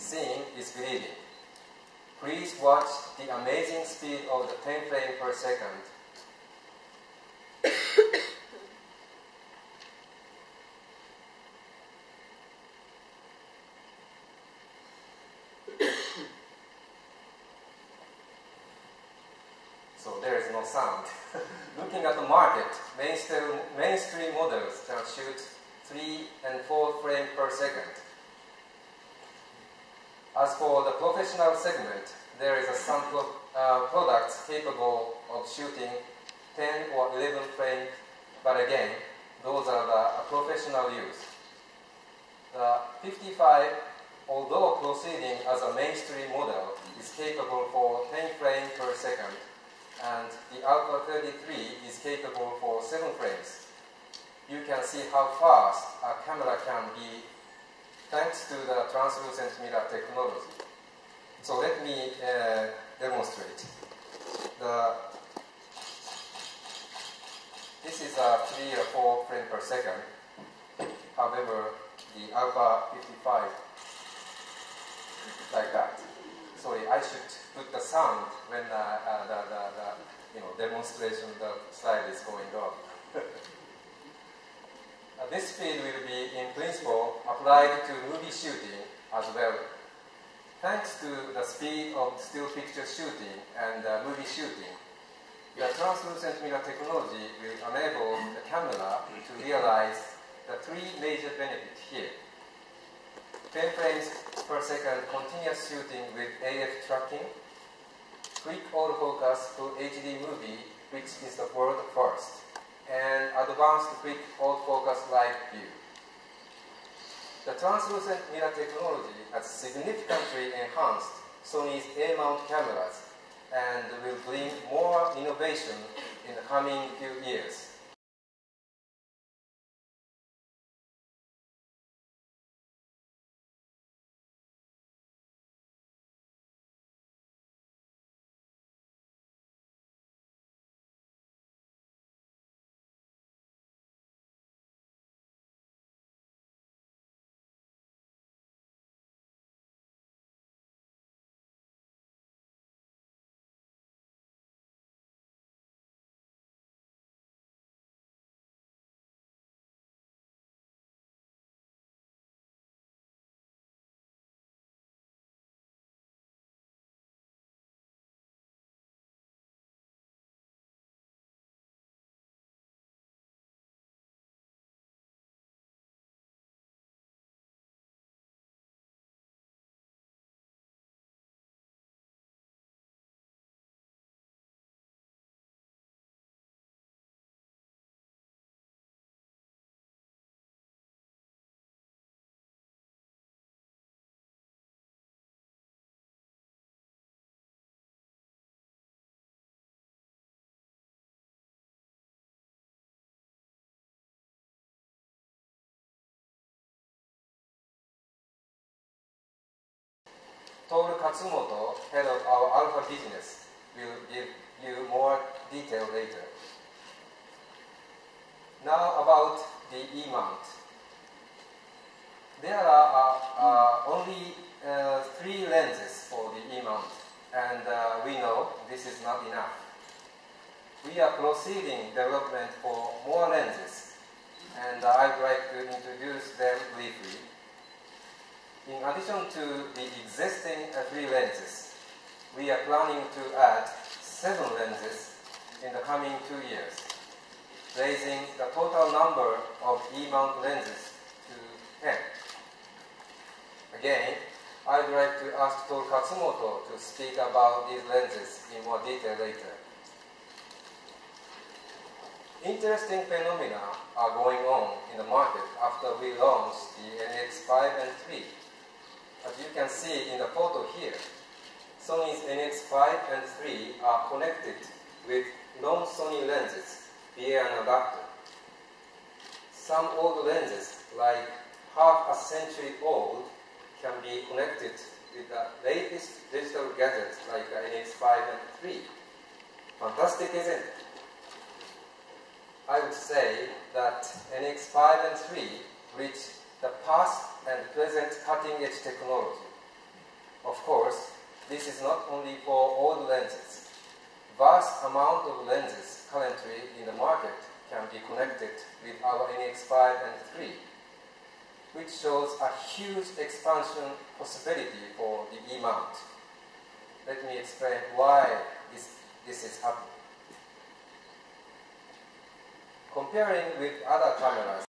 Seeing is believing. Please watch the amazing speed of the 10 frame per second. so there is no sound. Looking at the market, mainstream, mainstream models can shoot 3 and 4 frames per second. As for the professional segment, there is a pro uh, products capable of shooting 10 or 11 frames, but again, those are the uh, professional use. The 55, although proceeding as a mainstream model, is capable for 10 frames per second, and the Alpha 33 is capable for 7 frames. You can see how fast a camera can be thanks to the translucent mirror technology. So let me uh, demonstrate. The, this is a 3 or 4 frame per second. However, the alpha 55, like that. Sorry, I should put the sound when uh, uh, the, the, the, you know, demonstration, the slide is going on. Uh, this speed will be, in principle, applied to movie shooting as well. Thanks to the speed of still picture shooting and uh, movie shooting, the translucent mirror technology will enable the camera to realize the three major benefits here. 10 frames per second continuous shooting with AF tracking, quick autofocus full HD movie, which is the world first, and advanced quick autofocus live view. The translucent mirror technology has significantly enhanced Sony's A-mount cameras and will bring more innovation in the coming few years. Toru Katsumoto, head of our Alpha business, will give you more detail later. Now about the E-mount. There are uh, uh, only uh, three lenses for the E-mount, and uh, we know this is not enough. We are proceeding development for more lenses, and I'd like to introduce them briefly. In addition to the existing three lenses, we are planning to add seven lenses in the coming two years, raising the total number of E-mount lenses to 10. Again, I'd like to ask Toru Katsumoto to speak about these lenses in more detail later. Interesting phenomena are going on in the market after we launched the NEX-5 and 3 as you can see in the photo here, Sony's NEX-5 and 3 are connected with non-Sony lenses via an adapter. Some old lenses, like half a century old, can be connected with the latest digital gadgets like the NEX-5 and 3. Fantastic, isn't it? I would say that NEX-5 and 3 reach the past and present cutting-edge technology. Of course, this is not only for old lenses. Vast amount of lenses currently in the market can be connected with our NEX-5 and 3, which shows a huge expansion possibility for the E-mount. Let me explain why this, this is happening. Comparing with other cameras,